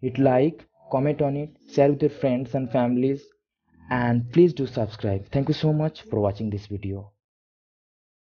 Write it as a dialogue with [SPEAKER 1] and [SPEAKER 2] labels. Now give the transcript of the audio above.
[SPEAKER 1] hit like comment on it share with your friends and families and please do subscribe. Thank you so much for watching this video.